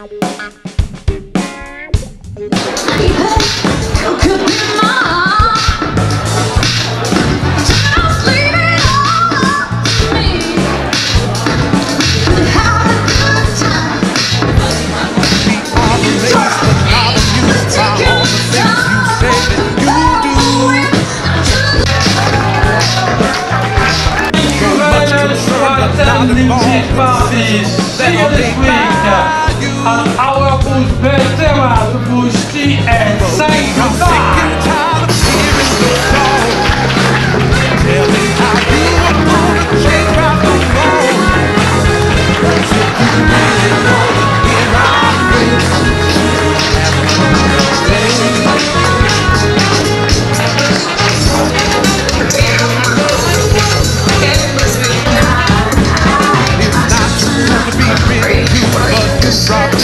Party, see you this week. And our Bush Benzema, is.